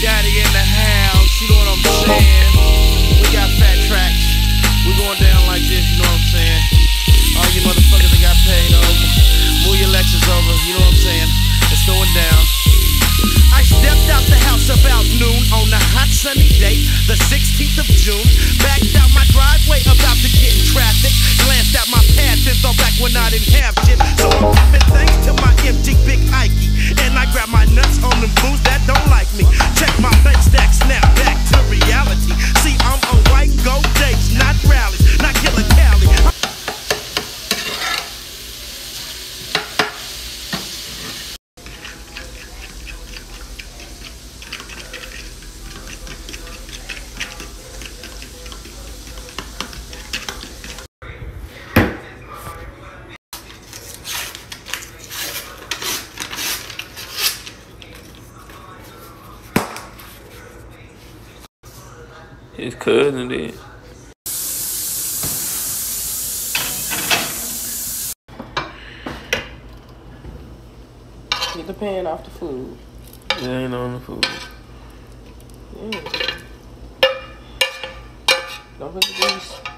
Daddy in the house, you know what I'm saying? We got fat tracks. We going down like this, you know what I'm saying? All you motherfuckers that got paid over. Move your lectures over, you know what I'm saying? It's going down. I stepped out the house about noon on a hot sunny day, the 16th of June. Backed out my driveway, about to get in traffic. Glanced at my past and thought back when I didn't have shit. So I'm giving thanks to my empty big Ike. And I grabbed my nuts on them blues. His cousin did. Get the pan off the food. It ain't on the food. Yeah. Don't put the grease.